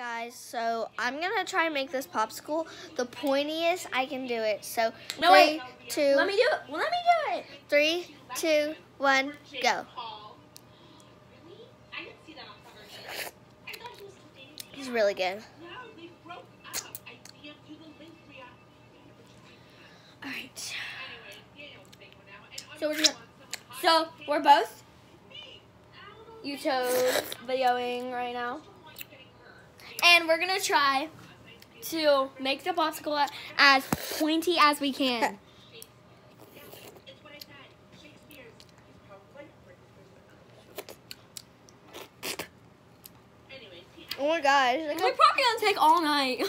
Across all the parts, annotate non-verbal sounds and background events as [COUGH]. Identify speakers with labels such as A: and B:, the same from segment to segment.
A: guys, so I'm gonna try and make this popsicle the pointiest I can do it. So
B: No,
A: three,
B: wait.
A: two,
B: Let me do it. Let me do it.
A: three, two, one, go. He's really good.
B: All right. So we're gonna, so we're both YouTube videoing right now, and we're gonna try to make the popsicle as pointy as we can. [LAUGHS]
A: Oh my gosh.
B: We're probably gonna take all night. [LAUGHS]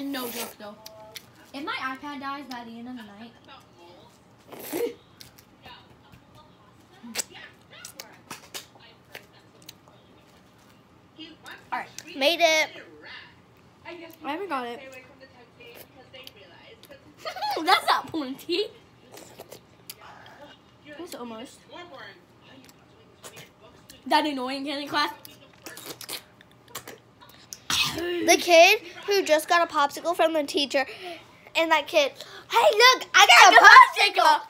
B: no joke though. If my iPad dies by the end of the night, [LAUGHS]
A: Made it.
B: I haven't got it. [LAUGHS] that's not pointy. That's almost. That annoying candy class.
A: The kid who just got a popsicle from the teacher, and that kid, hey, look, I got a popsicle.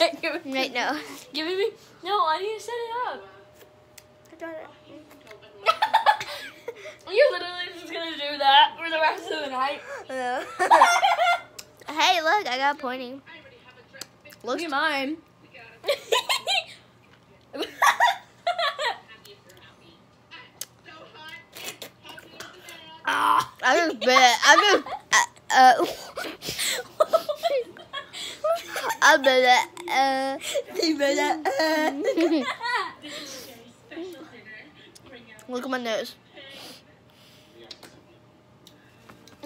B: Wait, give me-
A: Wait, no.
B: Give me. No, I need to set it up.
A: It.
B: You're literally just gonna do that for the rest of the night.
A: No. [LAUGHS] hey, look, I got pointing.
B: Look at mine. [LAUGHS]
A: I just bit. I just, uh, uh, [LAUGHS] I bit it. Uh,
B: You better.
A: look at my nose.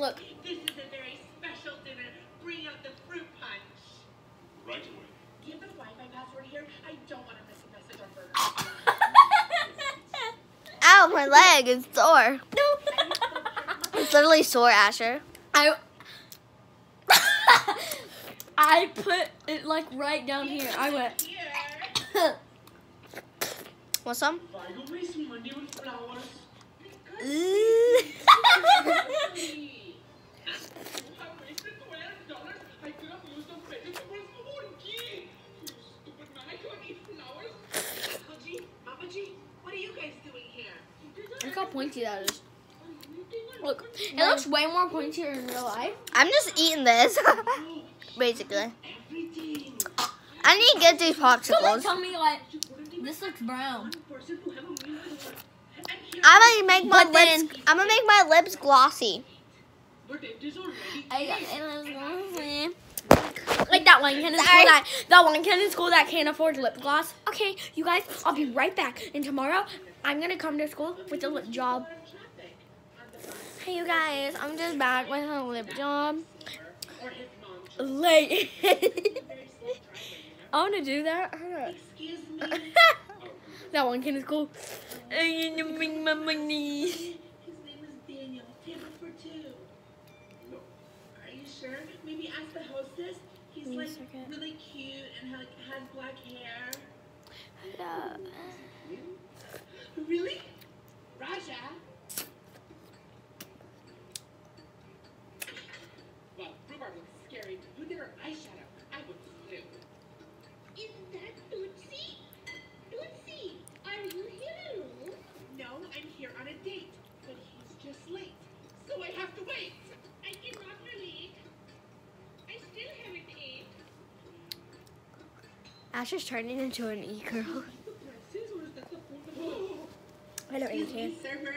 B: Look.
C: This is a very special dinner. Bring out the fruit punch.
D: Right away.
C: Do you have the Wi-Fi password here? I don't want to miss a message on Burger. [LAUGHS]
A: Ow, my leg is sore.
B: no. [LAUGHS]
A: It's literally sore, Asher.
B: I [LAUGHS] I put it like right down here. I went.
C: Here. [COUGHS]
A: Want some?
C: Why don't we some money with flowers? I wasted twelve dollars. I could have used those vegetables for ghee. You stupid man! I can't eat flowers. Papaji, Papaji, what are you guys doing here?
B: Look how pointy that is. Look, it looks way more pointier in real life.
A: I'm just eating this, [LAUGHS] basically. I need to get these
B: Someone
A: popsicles.
B: tell me like this looks brown.
C: Person who have a meal and here
A: I'm gonna make my
B: But
A: lips. I'm gonna make my lips glossy.
C: but it is already
B: I got. [LAUGHS] Like that one kid in school that that one kid in school that can't afford lip gloss. Okay, you guys, I'll be right back. And tomorrow I'm gonna come to school with a lip job. Hey you guys, I'm just back with a lip job. Late. [LAUGHS] I wanna do that.
C: Excuse [LAUGHS] me.
B: that one kid in school. I need to bring my money.
C: Is Daniel. Table for two.
D: No.
C: Are you sure? Maybe ask the hostess. He's
B: Give me a
C: like really cute and has black hair. Really? Raja? Well, rhubarb looks scary. Who did her eyeshadow? I would sue.
E: Is that Tootsie? Tootsie, are you here alone?
C: No, I'm here on a date, but he's just late, so I have to wait.
E: I cannot relate. I still haven't ate.
A: Asher's turning into an e-girl.
C: The prices, or is that?
B: I don't
C: Excuse me, server.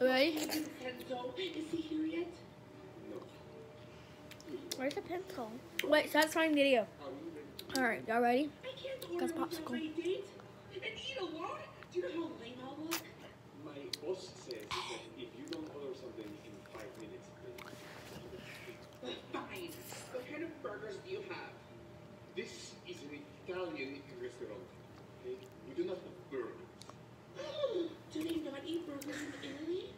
B: Ready?
C: Is he here yet?
A: Where's the pencil?
B: Wait, that's satisfying video. Alright, y'all ready?
C: I can't order
B: popsicle.
C: on my date and eat alone. Do you know how lame I'll look?
D: My boss says that if you don't order something in five minutes, [LAUGHS] then
C: Fine. What kind of burgers do you have?
D: this is an Italian restaurant. Okay? We do not have burgers.
C: Do they not eat burgers in Italy?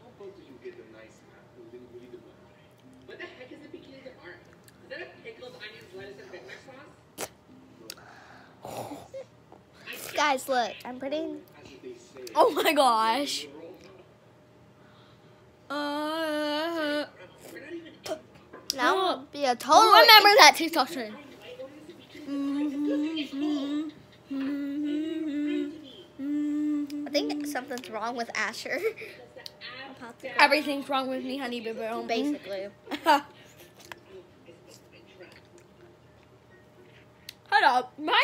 D: How about you get a nice apple, then we eat the mare?
C: What the heck is a bikini of mar? Is that a pickles, onions, lettuce, and Big Mac sauce? [LAUGHS]
A: guys, look. I'm putting.
D: As they say,
B: Oh my gosh. Uh,
A: Now
B: Oh.
A: will be a total.
B: remember that TikTok trend.
A: I think something's wrong with Asher.
B: Everything's wrong with me, honey, baby. Um,
A: Basically. [LAUGHS]
B: Hold up. Mine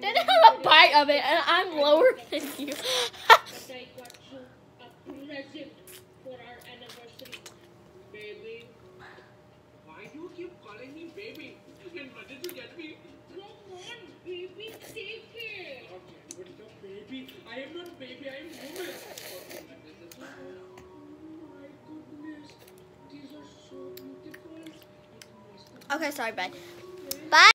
B: didn't have a bite of it, and I'm lower than you. [LAUGHS]
C: Why do you keep calling me baby? And what did you get me?
E: Come on, baby, take it.
C: Okay, but the baby. I am not baby, I am woman. Oh my goodness. These are so beautiful. It must have
A: Okay, sorry, bye. Bye.